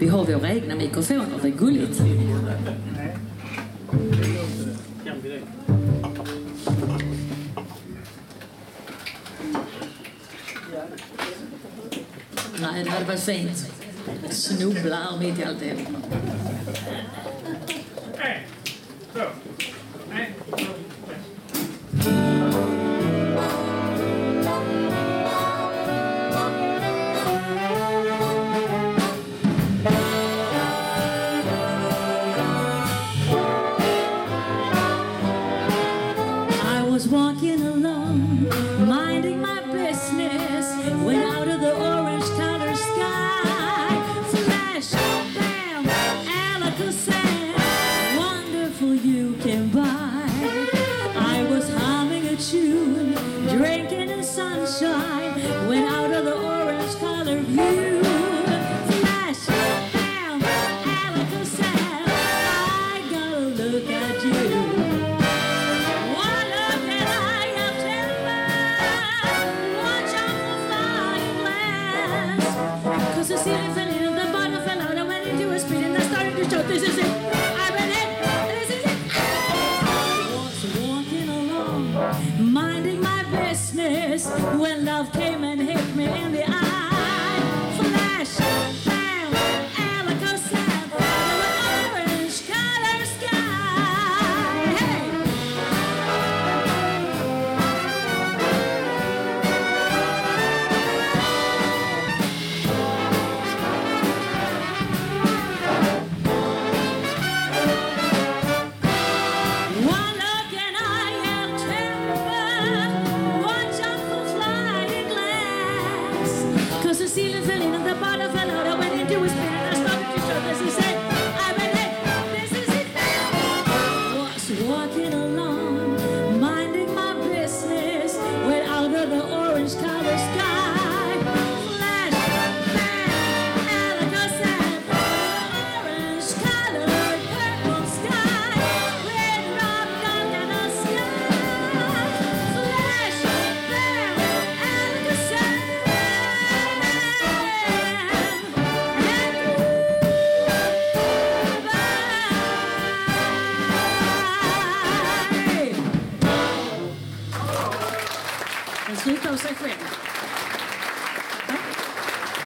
Vi har våra egna mikrofoner, det är gulligt. Nej, det hade varit fint. Snubbla här mitt i två. was walking alone, minding my business, when out of the orange colored sky, flash, bam, Alakazam, wonderful you came by. I was humming a tune, drinking in sunshine. This is it. I'm it. This is it. I was walking along, minding my business when love came and hit me. Assim estão sem.